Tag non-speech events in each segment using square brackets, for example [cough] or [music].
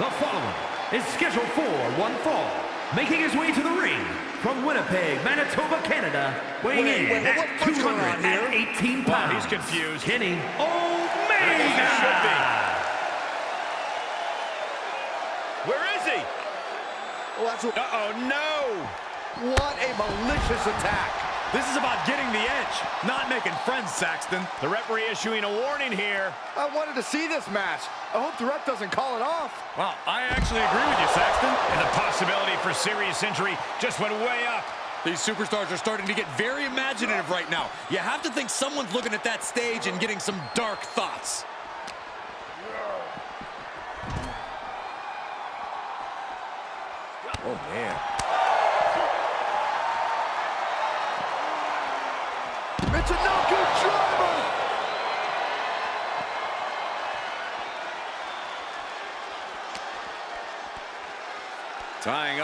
The following is scheduled for one fall, making his way to the ring from Winnipeg, Manitoba, Canada, weighing Wait, in wait, at what- what's going 218 Wow, pounds. he's confused. Kenny As he Omega. should be. Where is he? Oh, Uh-oh, no! what a malicious attack. This is about getting the edge, not making friends, Saxton. The referee issuing a warning here. I wanted to see this match. I hope the ref doesn't call it off. Well, I actually agree with you, Saxton. And the possibility for serious injury just went way up. These superstars are starting to get very imaginative right now. You have to think someone's looking at that stage and getting some dark thoughts. Oh, man.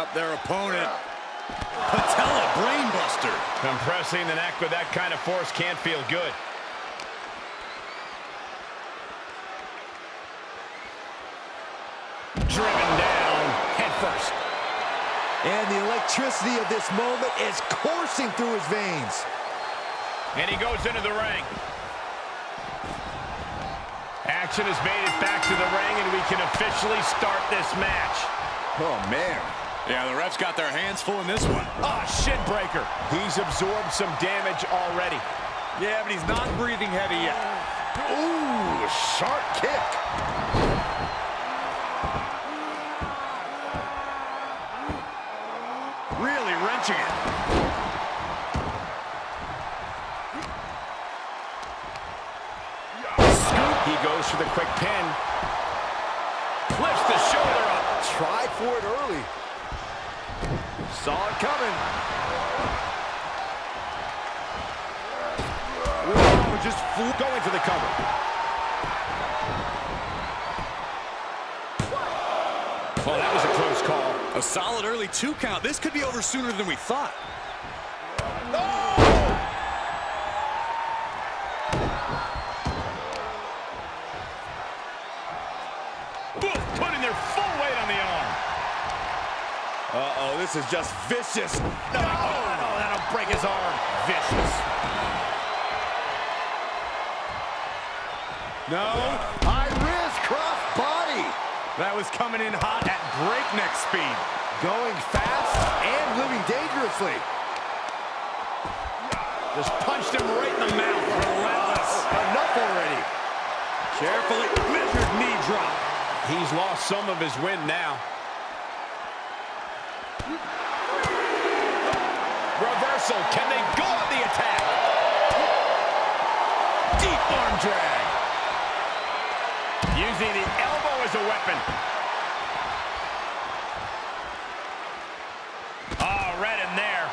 Tying up their opponent. Patella brainbuster. Compressing the neck with that kind of force can't feel good. Driven down head first. And the electricity of this moment is coursing through his veins. And he goes into the ring. Action has made it back to the ring, and we can officially start this match. Oh, man. Yeah, the refs got their hands full in this one. Ah, shin breaker. He's absorbed some damage already. Yeah, but he's not breathing heavy yet. Ooh, sharp kick. Really wrenching it. Scoop. He goes for the quick pin. Lifts the shoulder up. Tried for it early. Saw it coming. Whoa, just flew. Going for the cover. Oh, that was a close call. A solid early two count. This could be over sooner than we thought. Is just vicious. No, that'll break his arm. Vicious. No, High risk cross body. that was coming in hot at breakneck speed. Going fast and living dangerously. Just punched him right in the mouth. Relentless. Enough already. Carefully measured knee drop. He's lost some of his wind now. Reversal. Can they go on the attack? Deep arm drag. Using the elbow as a weapon. Ah, oh, right in there.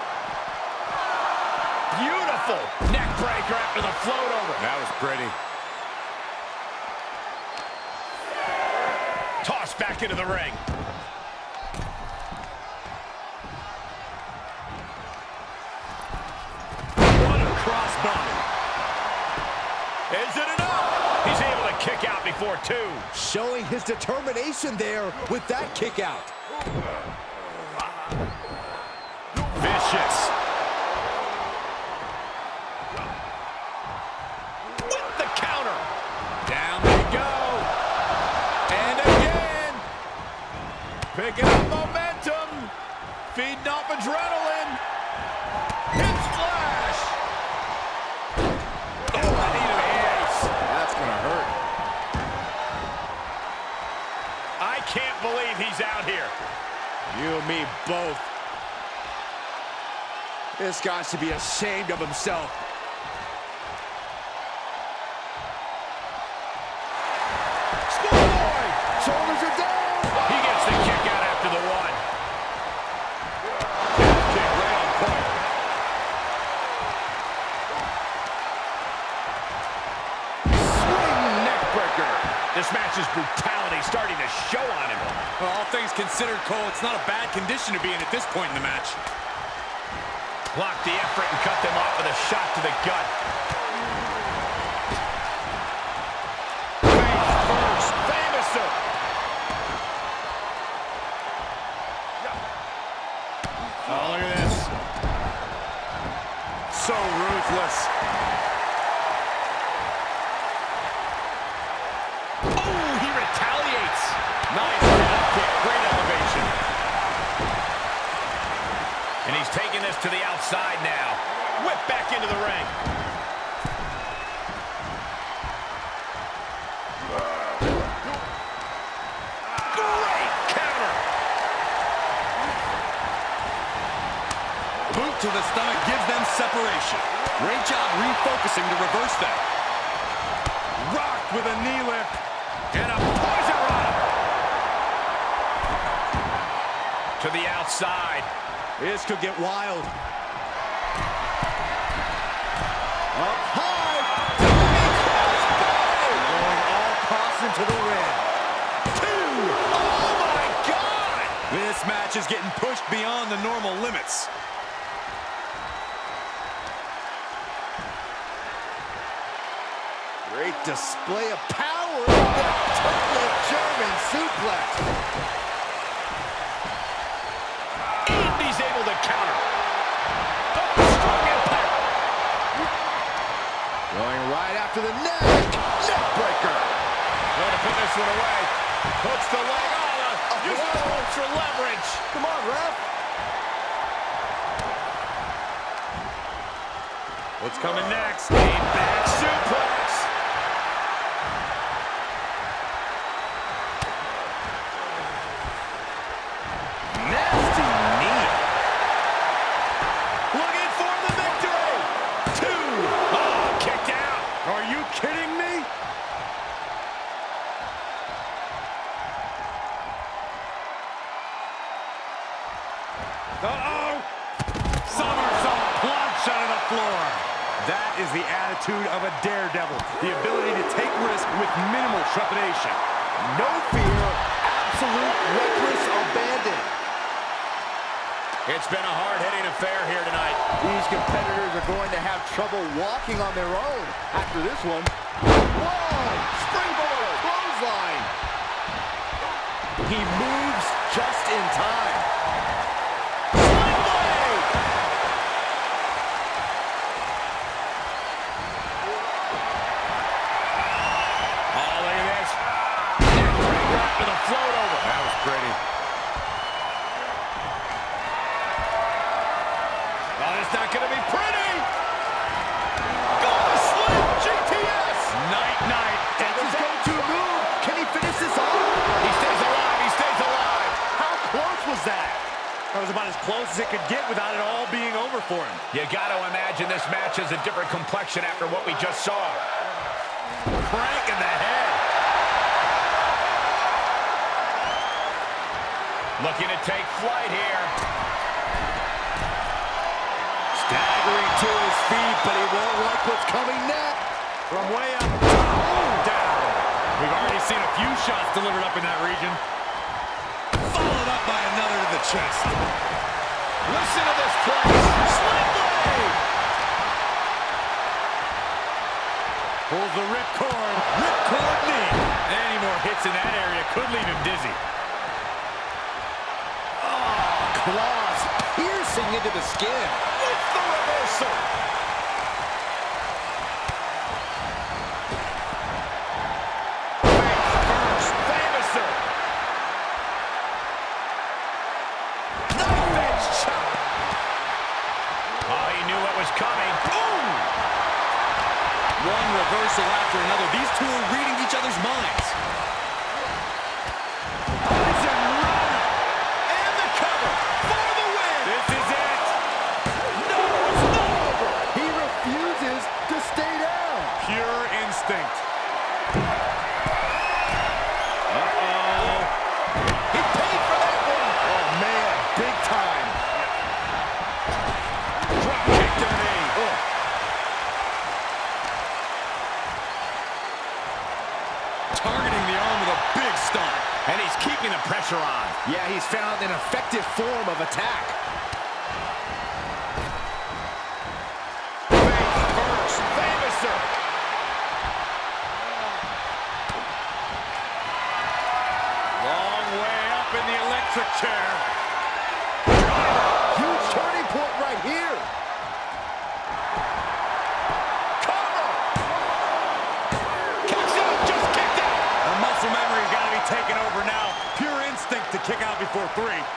Beautiful neck breaker after the float over. That was pretty. Tossed back into the ring. Is it enough? He's able to kick out before two. Showing his determination there with that kick out. Vicious. With the counter. Down they go. And again. Picking up momentum. Feeding off adrenaline. Believe he's out here. You and me both. This guy should be ashamed of himself. Schoolboy. Shoulders are down. considered, Cole, it's not a bad condition to be in at this point in the match. Blocked the effort and cut them off with a shot to the gut. Oh, look at this. So ruthless. To the outside now. Whip back into the ring. Great counter. Boot to the stomach gives them separation. Great job refocusing to reverse that. Rocked with a knee lift. And a poison rod. To the outside. This could get wild. Up high. Going all cross into the ring. Two. Oh, my God. This match is getting pushed beyond the normal limits. Great display of power. German suplex. After the neck. Neck breaker. Going to put this one away. Hooks the leg. Oh, the, using the ropes leverage. Come on, ref. What's coming next? A back suplex. Uh-oh. Somersault plunge out of the floor. That is the attitude of a daredevil. The ability to take risk with minimal trepidation. No fear. Absolute reckless abandon. It's been a hard-hitting affair here tonight. These competitors are going to have trouble walking on their own after this one. Whoa! Springboard! Clothesline! He moves just in time. Close as it could get without it all being over for him. You got to imagine this match has a different complexion after what we just saw. Crank in the head. Looking to take flight here. Staggering to his feet, but he won't like what's coming next. From way up, boom, down. We've already seen a few shots delivered up in that region. Followed up by another to the chest. Listen to this place. Sling blade. Pulls the ripcord. Ripcord knee. Any more hits in that area could leave him dizzy. Oh, claws piercing into the skin. With the reversal. Reversal after another. These two are reading each other's minds. Runner. And the cover for the win. This is it. No, it's not over. He refuses to stay down. Pure instinct. He paid for that one. Oh, man, big time. Drop kick to the knee. Ugh. Targeting the arm with a big stomp. And he's keeping the pressure on. Yeah, he's found an effective form of attack.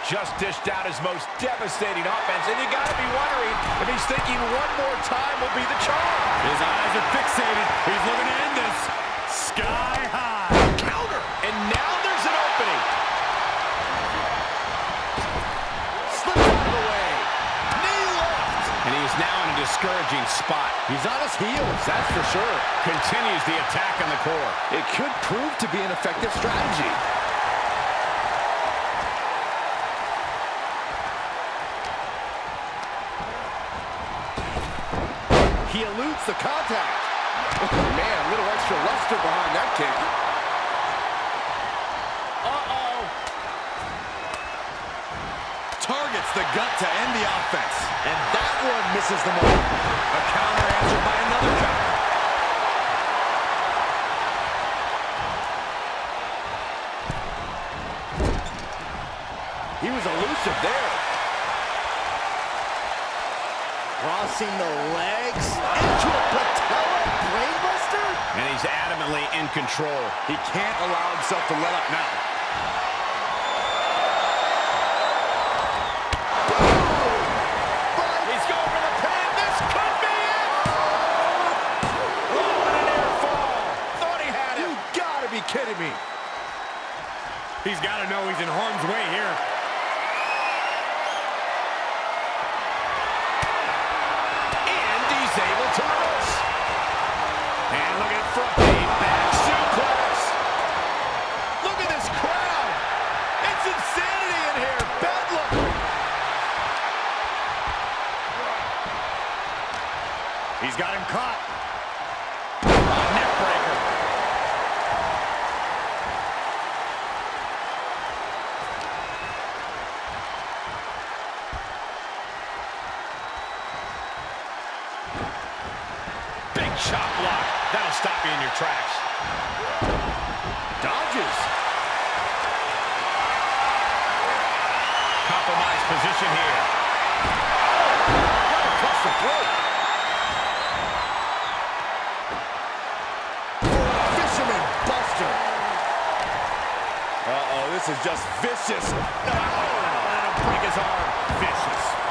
Just dished out his most devastating offense, and you got to be wondering if he's thinking one more time will be the charm. His eyes are fixated. He's looking to end this. Sky high. Counter, and now there's an opening. Slips out of the way. Knee left. And he's now in a discouraging spot. He's on his heels, that's for sure. Continues the attack on the core. It could prove to be an effective strategy. Eludes the contact. Oh, [laughs] man, a little extra luster behind that kick. Uh-oh. Targets the gut to end the offense. And that one misses the mark. A counter answered by another counter. He was elusive there. Crossing the legs into a patella brainbuster. And he's adamantly in control. He can't allow himself to let up now. He's going for the pin. This could be it. Oh, an air. Thought he had You gotta be kidding me. He's got to know he's in harm's way here. Chop block. That'll stop you in your tracks. Dodges. Compromised position here. Across the throat. Fisherman Buster. This is just vicious. Oh, That'll break his arm. Vicious.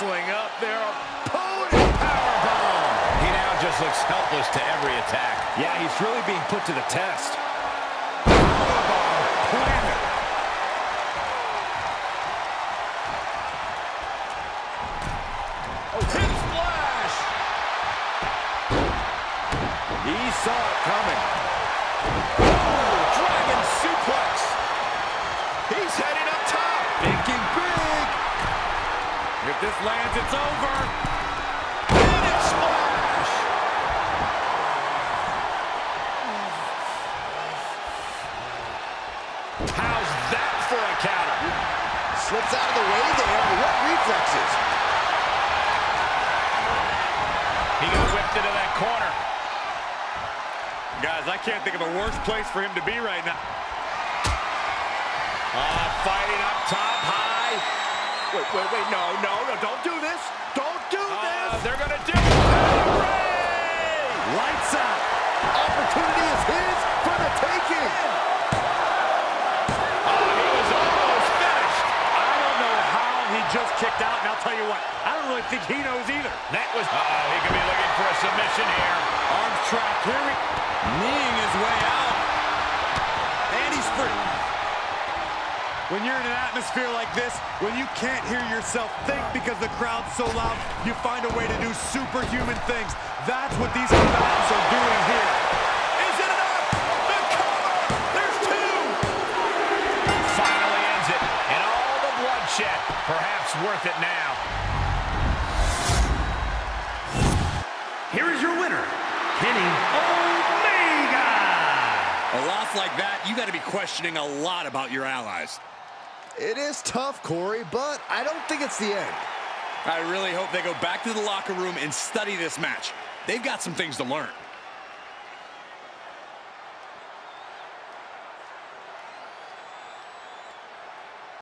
Muscling up their opponent. Powerbomb. He now just looks helpless to every attack. Yeah, he's really being put to the test. Oh! He saw it coming. This lands, it's over. Hip splash! How's that for a counter? Slips out of the way there. What reflexes? He got whipped into that corner. Guys, I can't think of a worse place for him to be right now. Uh, fighting up top high. Wait, wait, wait. No, no, no. Don't do this. Don't do Uh, this. they're going to do it. Lights out. Opportunity is his for the taking. Oh, he was almost finished. I don't know how he just kicked out, and I'll tell you what, I don't really think he knows either. That was, uh-oh, he could be looking for a submission here. Arms trapped. Here we... Kneeing his way out. And he's free. When you're in an atmosphere like this, when you can't hear yourself think because the crowd's so loud, you find a way to do superhuman things. That's what these combatants are doing here. Is it enough? The cover. There's two. Finally ends it. And all the bloodshed. Perhaps worth it now. Here is your winner, Kenny Omega! A loss like that, you got to be questioning a lot about your allies. It is tough, Corey, but I don't think it's the end. I really hope they go back to the locker room and study this match. They've got some things to learn.